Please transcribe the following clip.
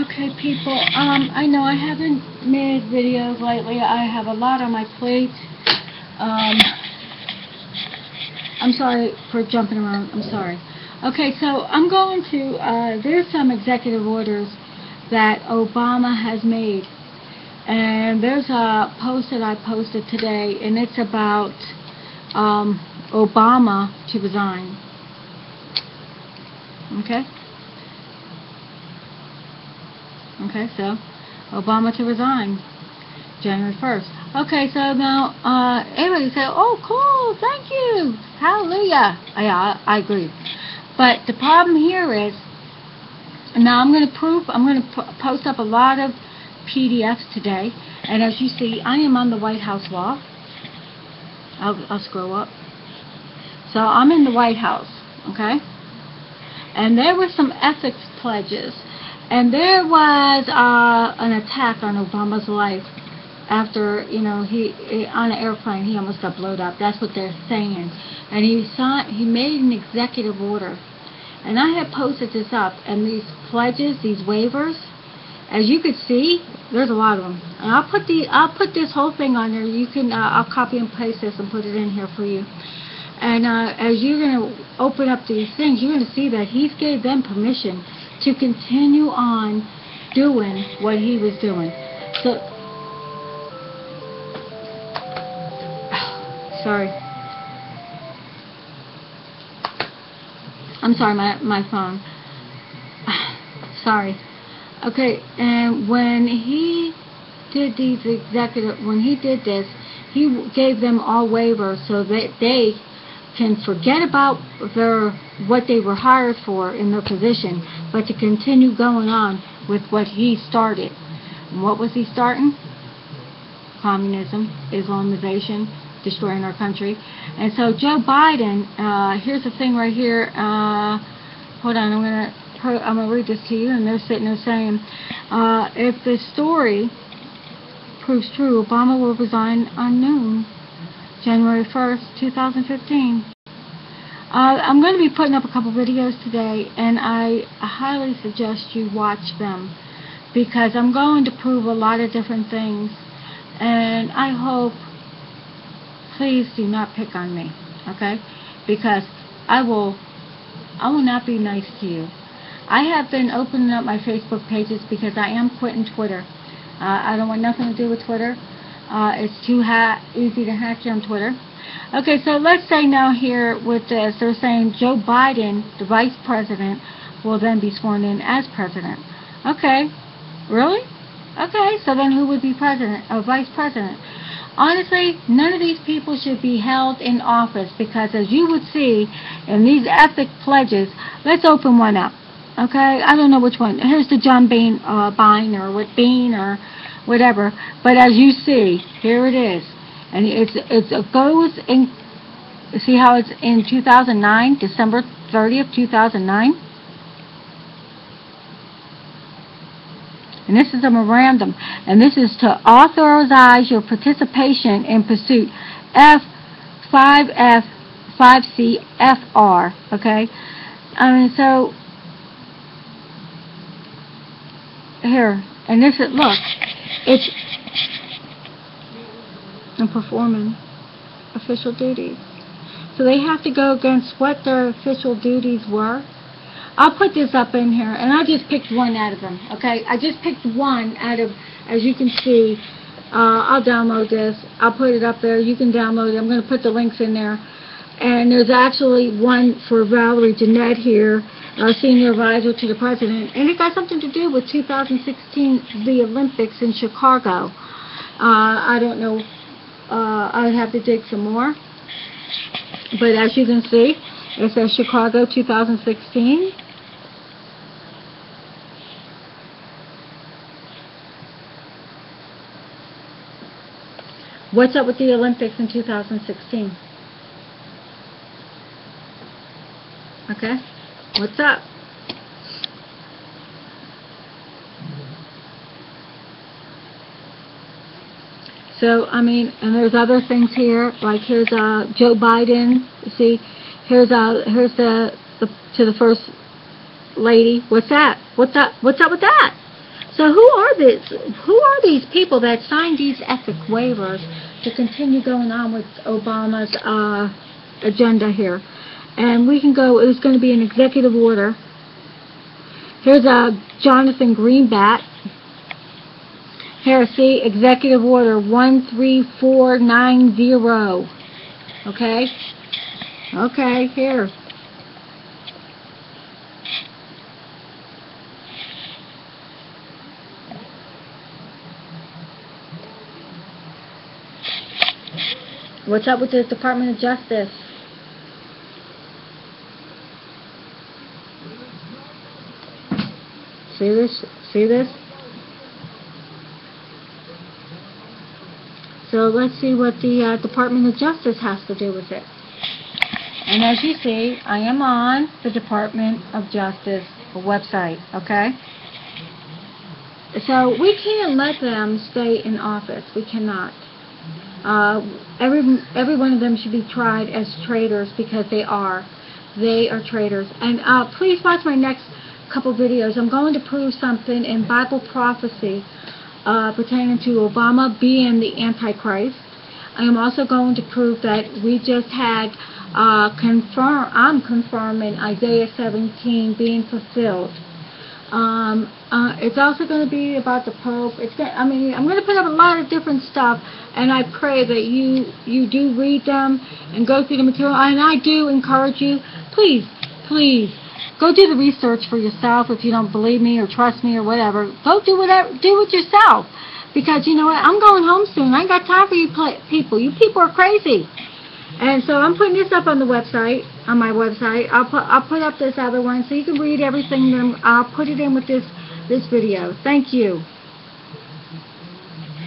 Okay, people, um, I know I haven't made videos lately. I have a lot on my plate. Um, I'm sorry for jumping around. I'm sorry. Okay, so I'm going to, uh, there's some executive orders that Obama has made. And there's a post that I posted today, and it's about, um, Obama to resign. Okay? Okay, so Obama to resign January 1st. Okay, so now uh, everybody say, "Oh, cool, thank you, hallelujah." Yeah, I, I agree. But the problem here is, now I'm going to prove, I'm going to post up a lot of PDFs today, and as you see, I am on the White House wall. I'll, I'll scroll up. So I'm in the White House, okay? And there were some ethics pledges and there was uh, an attack on Obama's life after, you know, he, on an airplane, he almost got blown up. That's what they're saying. And he saw, he made an executive order. And I had posted this up, and these pledges, these waivers, as you could see, there's a lot of them. And I'll put the, I'll put this whole thing on there. You can, uh, I'll copy and paste this and put it in here for you. And uh, as you're going to open up these things, you're to see that he's gave them permission to continue on doing what he was doing. So, sorry. I'm sorry, my, my phone. sorry. Okay, and when he did these executive, when he did this, he gave them all waivers so that they can forget about their what they were hired for in their position, but to continue going on with what he started. And what was he starting? Communism, Islamization, destroying our country. And so Joe Biden, uh, here's the thing right here. Uh, hold on, I'm gonna I'm gonna read this to you, and they're sitting there saying, uh, if the story proves true, Obama will resign on noon. January 1st, 2015. Uh, I'm going to be putting up a couple videos today, and I highly suggest you watch them because I'm going to prove a lot of different things, and I hope, please do not pick on me, okay? Because I will, I will not be nice to you. I have been opening up my Facebook pages because I am quitting Twitter. Uh, I don't want nothing to do with Twitter. Uh, it's too ha easy to hack you on Twitter. Okay, so let's say now here with this, they're saying Joe Biden, the vice president, will then be sworn in as president. Okay, really? Okay, so then who would be president or vice president? Honestly, none of these people should be held in office because as you would see in these ethic pledges, let's open one up. Okay, I don't know which one. Here's the John Bain, uh, Bine or Bean or whatever. But as you see, here it is. And it's, it's, it goes in, see how it's in 2009, December 30th, 2009? And this is a memorandum. And this is to authorize your participation in pursuit F5F 5CFR, okay? I mean, so, here, and this is, look, it's and performing official duties. So they have to go against what their official duties were. I'll put this up in here, and I just picked one out of them, okay? I just picked one out of, as you can see, uh, I'll download this. I'll put it up there. You can download it. I'm going to put the links in there. And there's actually one for Valerie Jarrett here, uh, Senior Advisor to the President. And it got something to do with 2016, the Olympics in Chicago. Uh, I don't know. Uh, I'd have to dig some more. But as you can see, it says Chicago 2016. What's up with the Olympics in 2016? Okay? What's up? So, I mean, and there's other things here, like here's uh, Joe Biden, you see, here's uh, here's the, the, to the first lady, what's that? What's up, what's up with that? So who are these, who are these people that signed these ethic waivers to continue going on with Obama's, uh, agenda here? And we can go, it's gonna be an executive order. Here's, uh, Jonathan Greenblatt. Here, see, executive order one three four nine zero. Okay? Okay, here. What's up with the Department of Justice? See this? See this? So let's see what the uh, Department of Justice has to do with it. And as you see, I am on the Department of Justice website, okay? So we can't let them stay in office. We cannot. Uh, every every one of them should be tried as traitors because they are. They are traitors. And uh, please watch my next couple videos. I'm going to prove something in Bible prophecy uh, pertaining to Obama being the Antichrist. I am also going to prove that we just had uh, confirm. I'm confirming Isaiah 17 being fulfilled. Um, uh, it's also going to be about the Pope. It's going I mean, I'm going to put up a lot of different stuff, and I pray that you you do read them and go through the material. And I do encourage you, please, please, go do the research for yourself. If you don't believe me or trust me or whatever, go do whatever, do it yourself. Because you know what, I'm going home soon. I ain't got time for you people. You people are crazy. And so I'm putting this up on the website, on my website. I'll put I'll put up this other one so you can read everything. Then I'll put it in with this this video. Thank you.